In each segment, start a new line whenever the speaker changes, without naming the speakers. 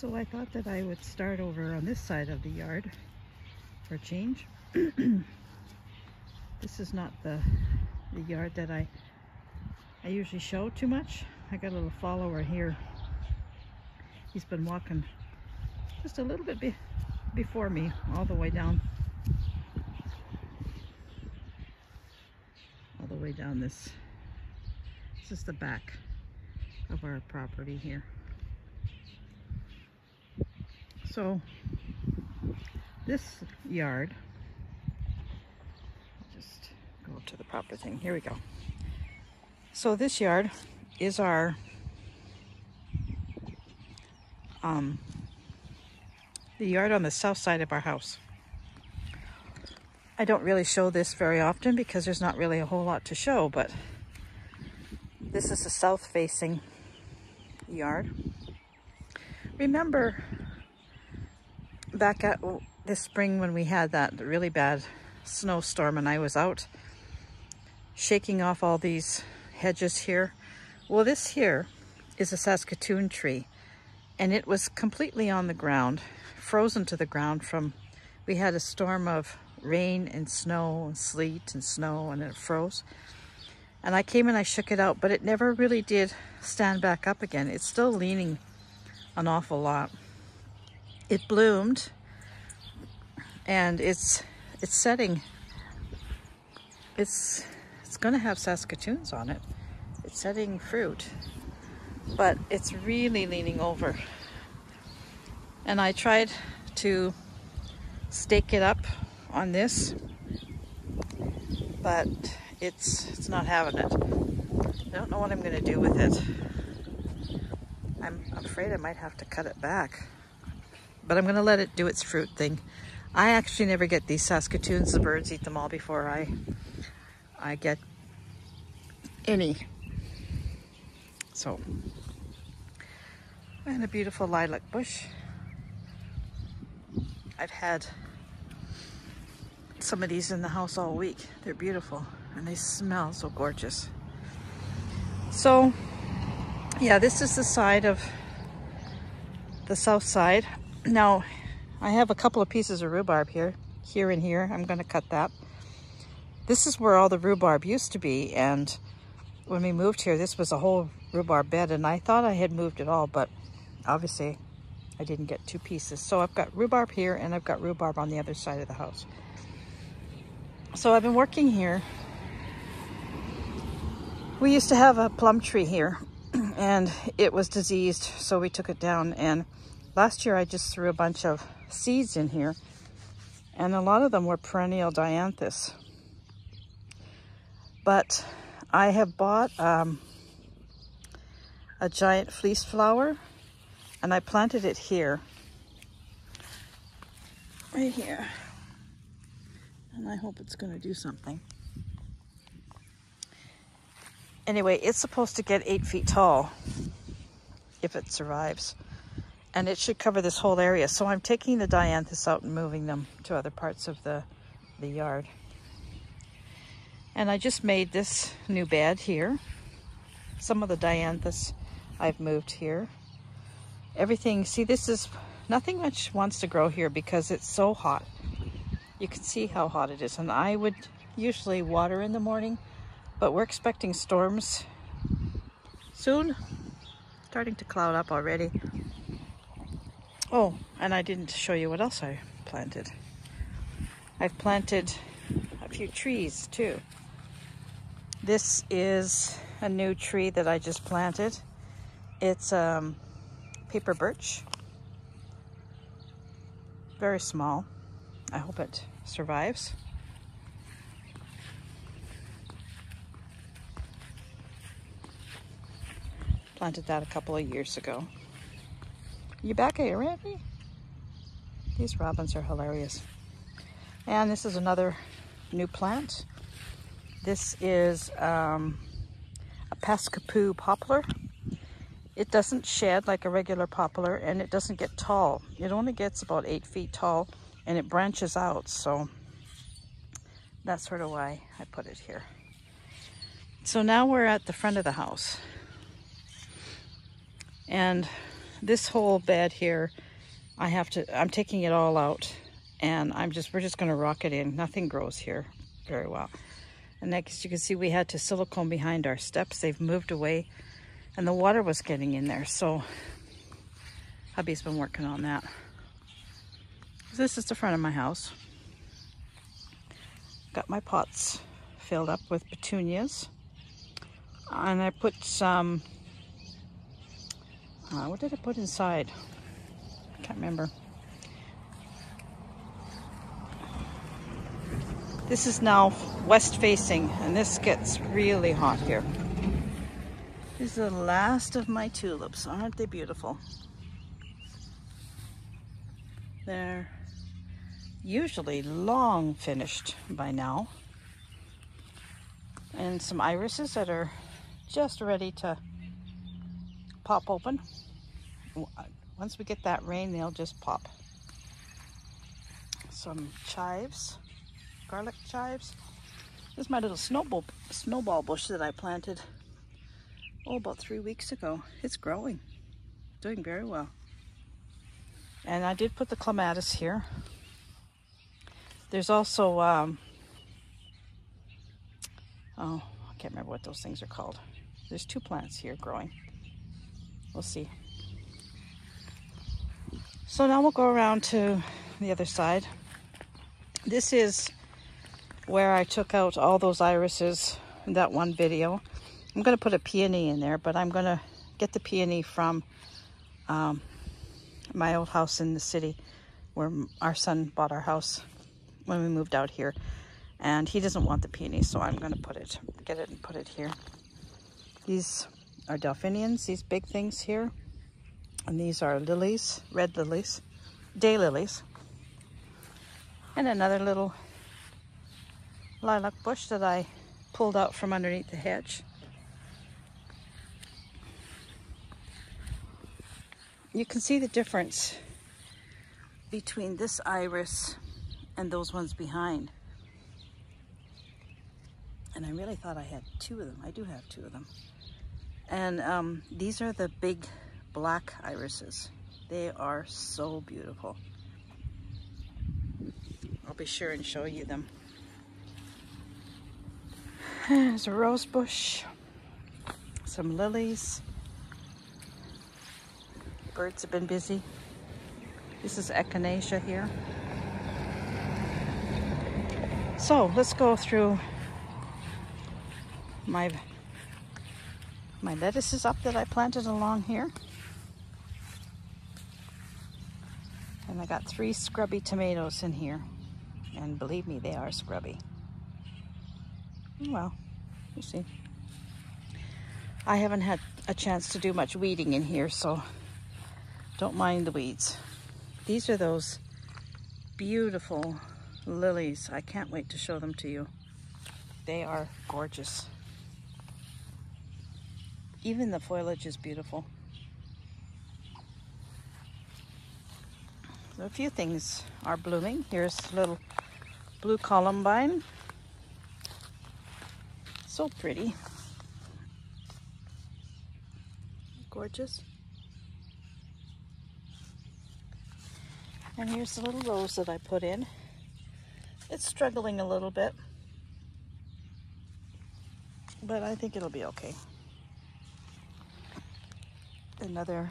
So I thought that I would start over on this side of the yard for a change. this is not the, the yard that I, I usually show too much. I got a little follower here. He's been walking just a little bit be before me all the way down. All the way down this. This is the back of our property here. So this yard, just go to the proper thing. Here we go. So this yard is our um, the yard on the south side of our house. I don't really show this very often because there's not really a whole lot to show, but this is the south facing yard. Remember back at this spring when we had that really bad snowstorm and I was out shaking off all these hedges here. Well, this here is a Saskatoon tree and it was completely on the ground, frozen to the ground from, we had a storm of rain and snow and sleet and snow and it froze. And I came and I shook it out, but it never really did stand back up again. It's still leaning an awful lot it bloomed and it's it's setting. It's it's going to have saskatoons on it. It's setting fruit but it's really leaning over. And I tried to stake it up on this but it's it's not having it. I don't know what I'm gonna do with it. I'm afraid I might have to cut it back but I'm gonna let it do its fruit thing. I actually never get these Saskatoons. The birds eat them all before I, I get any. So, and a beautiful lilac bush. I've had some of these in the house all week. They're beautiful and they smell so gorgeous. So, yeah, this is the side of the south side. Now, I have a couple of pieces of rhubarb here, here and here. I'm going to cut that. This is where all the rhubarb used to be, and when we moved here, this was a whole rhubarb bed, and I thought I had moved it all, but obviously I didn't get two pieces. So I've got rhubarb here, and I've got rhubarb on the other side of the house. So I've been working here. We used to have a plum tree here, and it was diseased, so we took it down, and Last year I just threw a bunch of seeds in here and a lot of them were perennial dianthus. But I have bought um, a giant fleece flower and I planted it here. Right here. And I hope it's going to do something. Anyway, it's supposed to get eight feet tall if it survives and it should cover this whole area. So I'm taking the dianthus out and moving them to other parts of the, the yard. And I just made this new bed here. Some of the dianthus I've moved here. Everything, see this is, nothing much wants to grow here because it's so hot. You can see how hot it is. And I would usually water in the morning, but we're expecting storms soon. Starting to cloud up already. Oh, and I didn't show you what else I planted. I've planted a few trees too. This is a new tree that I just planted. It's um, paper birch. Very small. I hope it survives. Planted that a couple of years ago. You back here, Randy? These robins are hilarious. And this is another new plant. This is um, a Paskapoo poplar. It doesn't shed like a regular poplar and it doesn't get tall. It only gets about eight feet tall and it branches out. So that's sort of why I put it here. So now we're at the front of the house. And this whole bed here, I have to, I'm taking it all out and I'm just, we're just going to rock it in. Nothing grows here very well. And next you can see we had to silicone behind our steps. They've moved away and the water was getting in there. So hubby's been working on that. This is the front of my house. Got my pots filled up with petunias. And I put some, uh, what did I put inside? I Can't remember. This is now west facing and this gets really hot here. This is the last of my tulips. Aren't they beautiful? They're usually long finished by now. And some irises that are just ready to pop open. Once we get that rain, they'll just pop. Some chives garlic chives. This is my little snowball, snowball bush that I planted, oh, about three weeks ago. It's growing, doing very well. And I did put the clematis here. There's also, um, oh, I can't remember what those things are called. There's two plants here growing. We'll see. So now we'll go around to the other side. This is where I took out all those irises in that one video. I'm going to put a peony in there, but I'm going to get the peony from um, my old house in the city where our son bought our house when we moved out here. And he doesn't want the peony, so I'm going to put it, get it and put it here. These are delphiniums, these big things here. And these are lilies, red lilies, day lilies. And another little lilac bush that I pulled out from underneath the hedge. You can see the difference between this iris and those ones behind. And I really thought I had two of them. I do have two of them. And um, these are the big black irises. They are so beautiful. I'll be sure and show you them. There's a rose bush, some lilies. Birds have been busy. This is echinacea here. So let's go through my my lettuces up that I planted along here. And I got three scrubby tomatoes in here. And believe me, they are scrubby. Well, you see. I haven't had a chance to do much weeding in here, so don't mind the weeds. These are those beautiful lilies. I can't wait to show them to you. They are gorgeous. Even the foliage is beautiful. So a few things are blooming. Here's a little blue columbine. So pretty. Gorgeous. And here's the little rose that I put in. It's struggling a little bit, but I think it'll be okay. Another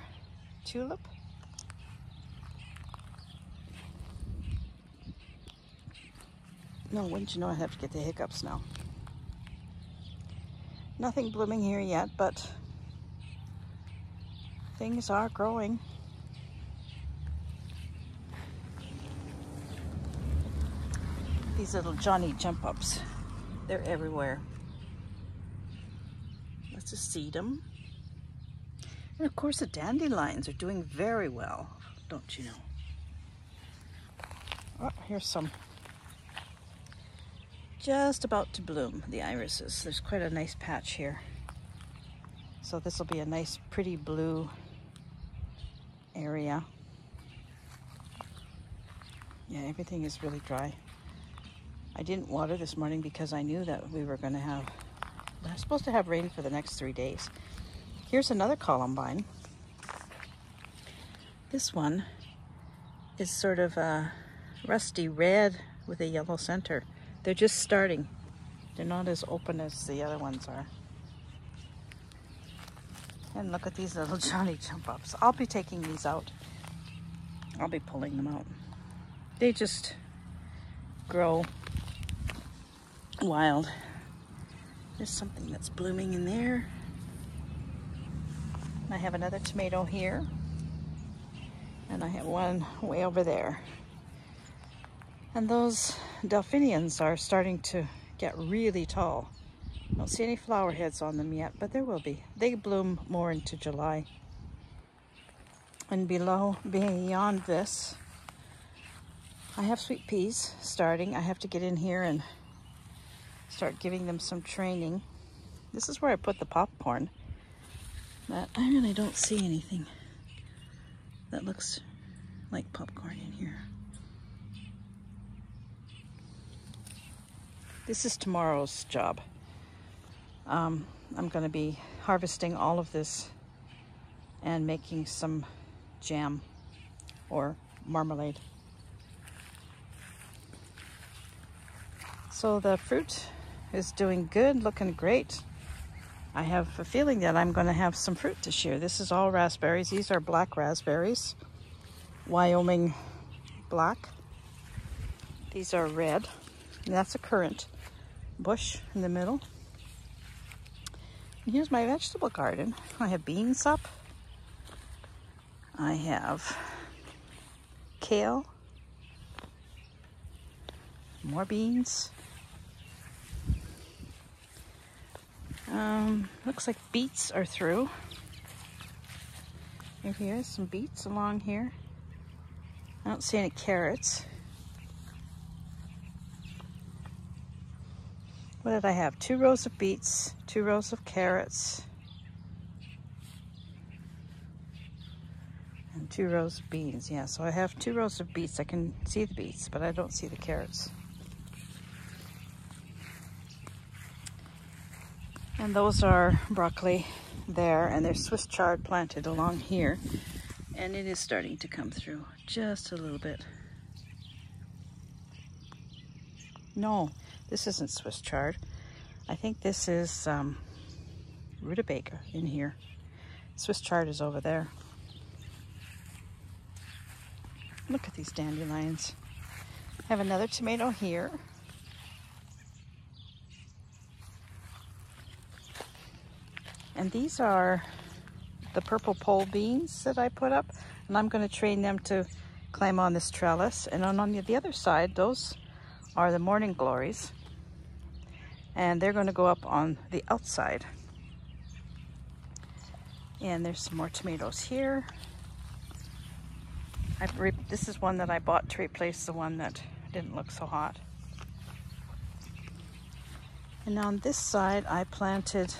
tulip. No, wouldn't you know I have to get the hiccups now. Nothing blooming here yet, but things are growing. These little Johnny jump ups, they're everywhere. Let's just seed them. And of course the dandelions are doing very well, don't you know? Oh, here's some just about to bloom, the irises. There's quite a nice patch here. So this will be a nice pretty blue area. Yeah, everything is really dry. I didn't water this morning because I knew that we were going to have, we're supposed to have rain for the next three days. Here's another columbine. This one is sort of a rusty red with a yellow center. They're just starting. They're not as open as the other ones are. And look at these little Johnny jump ups. I'll be taking these out. I'll be pulling them out. They just grow wild. There's something that's blooming in there. I have another tomato here. And I have one way over there. And those delphiniums are starting to get really tall. I don't see any flower heads on them yet, but there will be. They bloom more into July. And below, beyond this, I have sweet peas starting. I have to get in here and start giving them some training. This is where I put the popcorn. But I really don't see anything that looks like popcorn in here. This is tomorrow's job. Um, I'm going to be harvesting all of this and making some jam or marmalade. So the fruit is doing good, looking great. I have a feeling that I'm going to have some fruit this year. This is all raspberries. These are black raspberries. Wyoming black. These are red. And that's a currant bush in the middle. And here's my vegetable garden. I have beans up. I have kale. More beans. Um, looks like beets are through. And here's some beets along here. I don't see any carrots. What did I have? Two rows of beets, two rows of carrots, and two rows of beans. Yeah, so I have two rows of beets. I can see the beets, but I don't see the carrots. And those are broccoli there, and there's Swiss chard planted along here. And it is starting to come through just a little bit. No, this isn't Swiss chard. I think this is um, rutabaga in here. Swiss chard is over there. Look at these dandelions. I have another tomato here. These are the purple pole beans that I put up. And I'm going to train them to climb on this trellis. And on, on the other side, those are the morning glories. And they're going to go up on the outside. And there's some more tomatoes here. this is one that I bought to replace the one that didn't look so hot. And on this side, I planted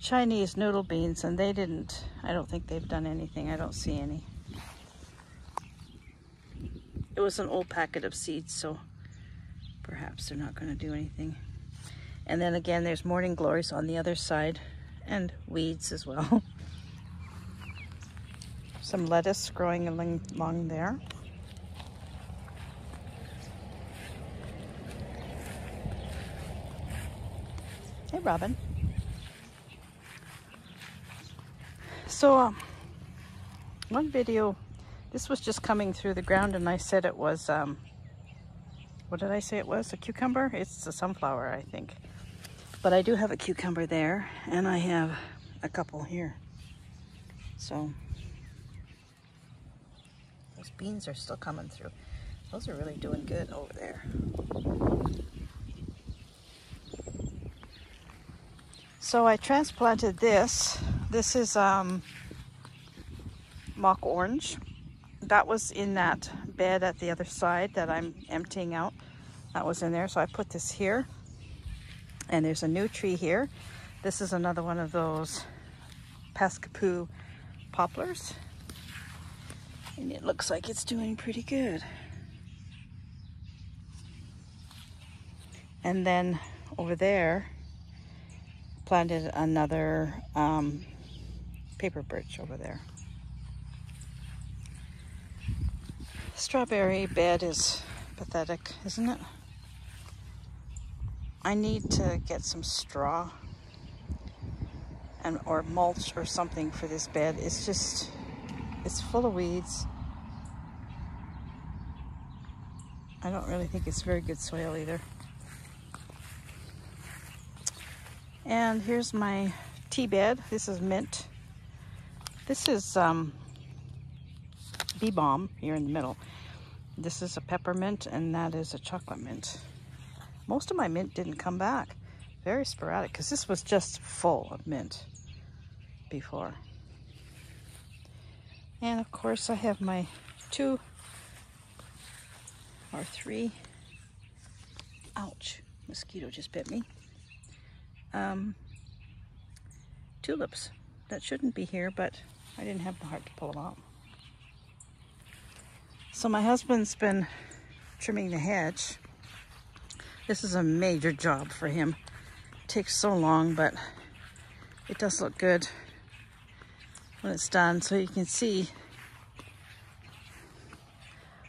Chinese noodle beans and they didn't, I don't think they've done anything. I don't see any. It was an old packet of seeds, so perhaps they're not going to do anything. And then again, there's morning glories on the other side and weeds as well. Some lettuce growing along, along there. Hey, Robin. So, um, one video, this was just coming through the ground and I said it was, um, what did I say it was? A cucumber? It's a sunflower, I think. But I do have a cucumber there and I have a couple here. So, those beans are still coming through. Those are really doing good over there. So I transplanted this this is um, mock orange. That was in that bed at the other side that I'm emptying out. That was in there, so I put this here. And there's a new tree here. This is another one of those Paskapoo poplars. And it looks like it's doing pretty good. And then over there, planted another um, paper birch over there. Strawberry bed is pathetic, isn't it? I need to get some straw and or mulch or something for this bed. It's just, it's full of weeds. I don't really think it's very good soil either. And here's my tea bed. This is mint. This is um, bee balm here in the middle. This is a peppermint and that is a chocolate mint. Most of my mint didn't come back. Very sporadic because this was just full of mint before. And of course I have my two or three, ouch, mosquito just bit me, um, tulips that shouldn't be here, but I didn't have the heart to pull them out. So my husband's been trimming the hedge. This is a major job for him. It takes so long, but it does look good when it's done. So you can see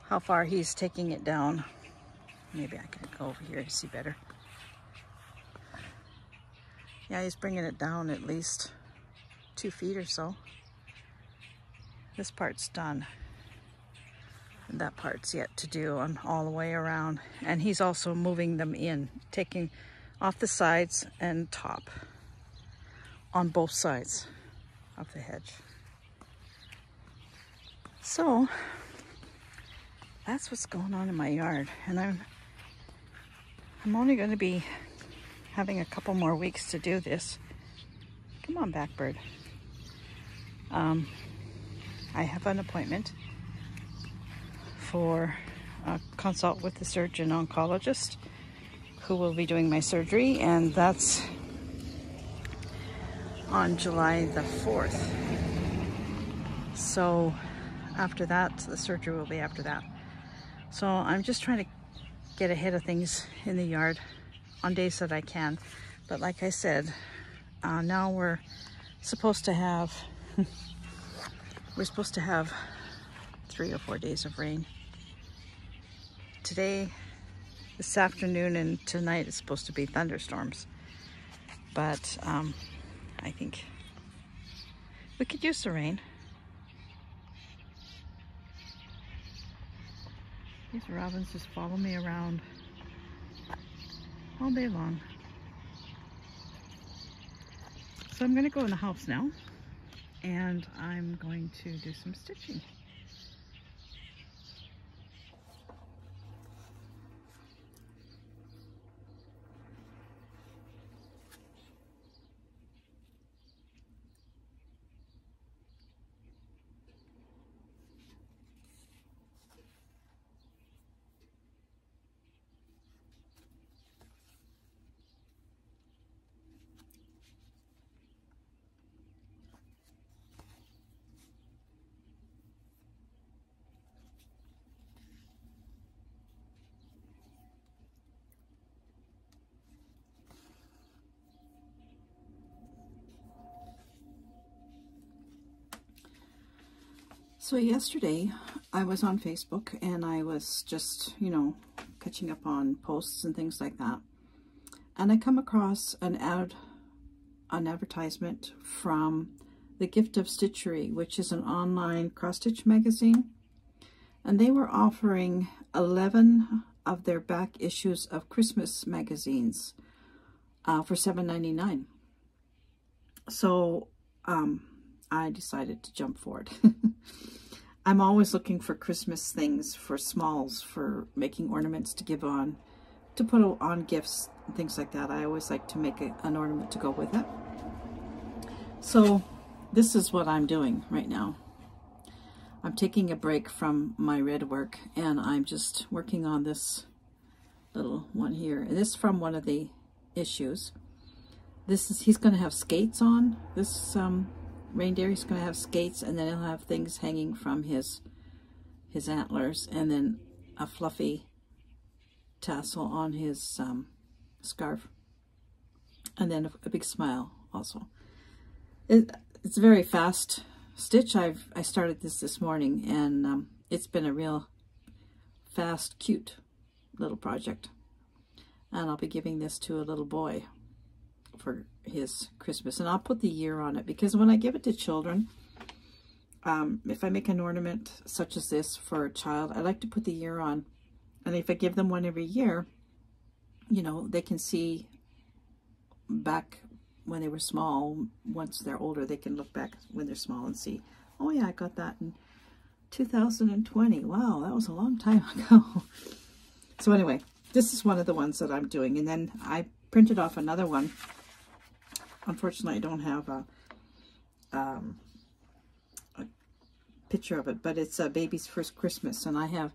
how far he's taking it down. Maybe I can go over here to see better. Yeah, he's bringing it down at least two feet or so. This part's done. That part's yet to do on all the way around. And he's also moving them in, taking off the sides and top on both sides of the hedge. So that's what's going on in my yard. And I'm I'm only going to be having a couple more weeks to do this. Come on back, bird. Um, I have an appointment for a consult with the surgeon oncologist who will be doing my surgery and that's on July the 4th. So after that, the surgery will be after that. So I'm just trying to get ahead of things in the yard on days that I can. But like I said, uh, now we're supposed to have, we're supposed to have three or four days of rain. Today, this afternoon and tonight is supposed to be thunderstorms. But um, I think we could use the rain. These robins just follow me around all day long. So I'm going to go in the house now and I'm going to do some stitching. So yesterday I was on Facebook and I was just, you know, catching up on posts and things like that. And I come across an ad, an advertisement from The Gift of Stitchery, which is an online cross-stitch magazine. And they were offering 11 of their back issues of Christmas magazines uh, for $7.99. So um, I decided to jump for it. I'm always looking for Christmas things for smalls, for making ornaments to give on, to put on gifts and things like that. I always like to make a, an ornament to go with it. So this is what I'm doing right now. I'm taking a break from my red work and I'm just working on this little one here. This is from one of the issues. This is, he's going to have skates on. This um, reindeer. He's going to have skates, and then he'll have things hanging from his his antlers, and then a fluffy tassel on his um, scarf, and then a, a, big smile also. It, it's a very fast stitch. I've I started this this morning, and um, it's been a real fast, cute little project. And I'll be giving this to a little boy for his Christmas. And I'll put the year on it because when I give it to children, um, if I make an ornament such as this for a child, I like to put the year on. And if I give them one every year, you know, they can see back when they were small. Once they're older, they can look back when they're small and see, oh yeah, I got that in 2020. Wow, that was a long time ago. so anyway, this is one of the ones that I'm doing. And then I printed off another one. Unfortunately, I don't have a, um, a picture of it, but it's a baby's first Christmas. And I have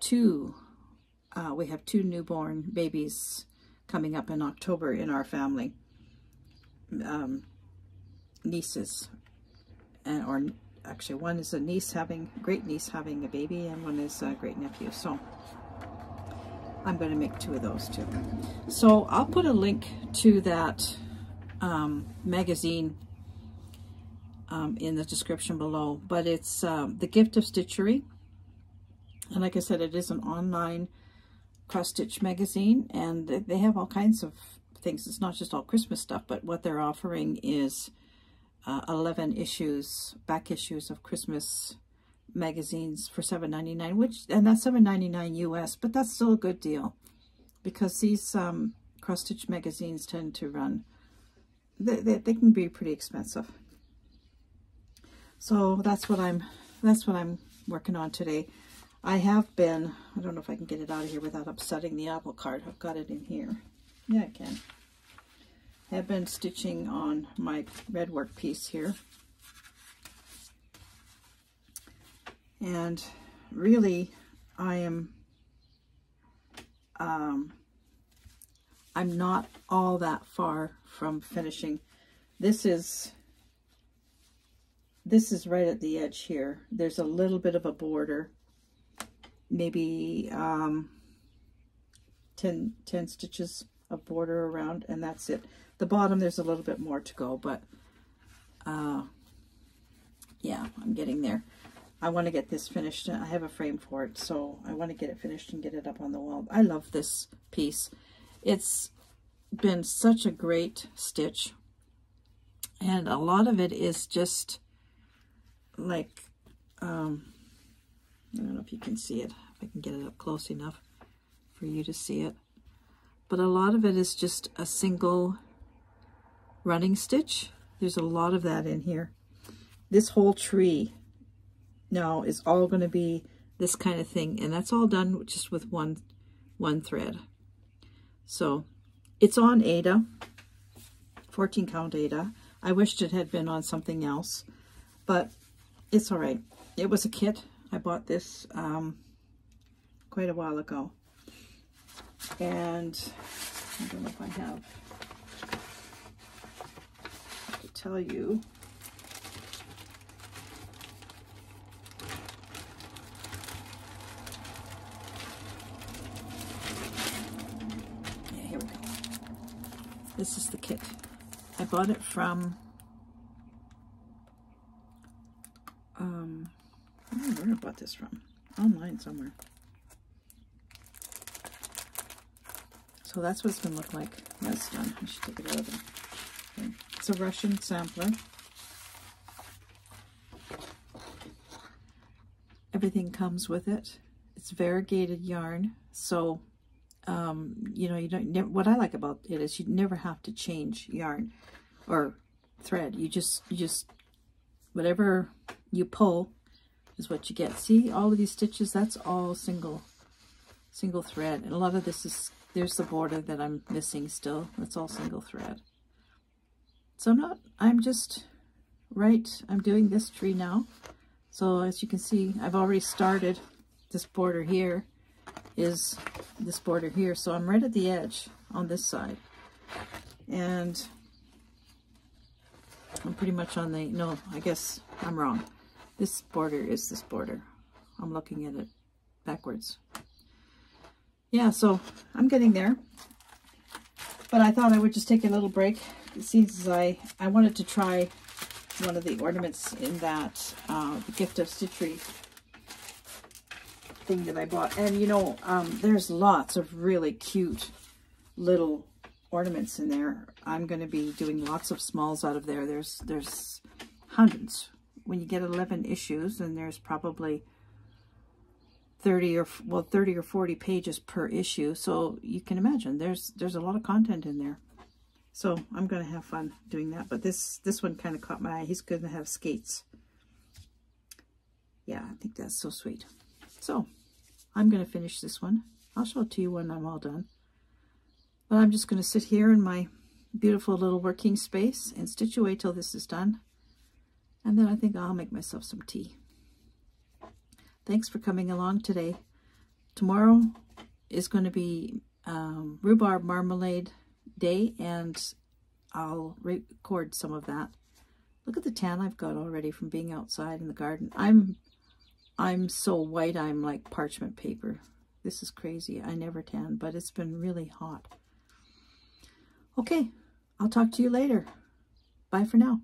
two, uh, we have two newborn babies coming up in October in our family. Um, nieces, and, or actually one is a niece having, great niece having a baby, and one is a great nephew. So I'm going to make two of those too. So I'll put a link to that um, magazine um, in the description below. But it's um, The Gift of Stitchery. And like I said, it is an online cross-stitch magazine. And they have all kinds of things. It's not just all Christmas stuff, but what they're offering is uh, 11 issues, back issues of Christmas magazines for $7.99, which, and that's $7.99 US, but that's still a good deal because these um, cross-stitch magazines tend to run, they, they, can be pretty expensive. So that's what I'm, that's what I'm working on today. I have been, I don't know if I can get it out of here without upsetting the apple cart. I've got it in here. Yeah, I can. I have been stitching on my red work piece here. And really, I am, um, I'm not all that far from finishing. This is, this is right at the edge here. There's a little bit of a border, maybe um, 10, 10 stitches of border around, and that's it. The bottom, there's a little bit more to go, but uh, yeah, I'm getting there. I want to get this finished. I have a frame for it, so I want to get it finished and get it up on the wall. I love this piece. It's been such a great stitch. And a lot of it is just like, um, I don't know if you can see it, if I can get it up close enough for you to see it. But a lot of it is just a single running stitch. There's a lot of that in here. This whole tree now is all going to be this kind of thing. And that's all done just with one, one thread. So it's on Aida, 14 count Aida. I wished it had been on something else, but it's all right. It was a kit. I bought this um, quite a while ago. And I don't know if I have to tell you This is the kit. I bought it from, um, I don't know where I bought this from. Online somewhere. So that's what it's to look like. That's done. I should take it out of there. Okay. It's a Russian sampler. Everything comes with it. It's variegated yarn, so um, you know, you don't, what I like about it is you never have to change yarn or thread. You just, you just, whatever you pull is what you get. See all of these stitches? That's all single, single thread. And a lot of this is, there's the border that I'm missing still. That's all single thread. So I'm not, I'm just, right, I'm doing this tree now. So as you can see, I've already started this border here is this border here. So I'm right at the edge on this side. And I'm pretty much on the, no, I guess I'm wrong. This border is this border. I'm looking at it backwards. Yeah, so I'm getting there. But I thought I would just take a little break. It seems as I, I wanted to try one of the ornaments in that uh, the Gift of Stitchery thing that I bought. And you know, um, there's lots of really cute little ornaments in there. I'm going to be doing lots of smalls out of there. There's there's hundreds. When you get 11 issues, and there's probably 30 or well 30 or 40 pages per issue. So you can imagine there's there's a lot of content in there. So I'm going to have fun doing that. But this this one kind of caught my eye. He's going to have skates. Yeah, I think that's so sweet. So I'm going to finish this one. I'll show it to you when I'm all done. But I'm just going to sit here in my beautiful little working space and stitch away till this is done. And then I think I'll make myself some tea. Thanks for coming along today. Tomorrow is going to be um, rhubarb marmalade day, and I'll record some of that. Look at the tan I've got already from being outside in the garden. I'm I'm so white, I'm like parchment paper. This is crazy. I never tan, but it's been really hot. Okay, I'll talk to you later. Bye for now.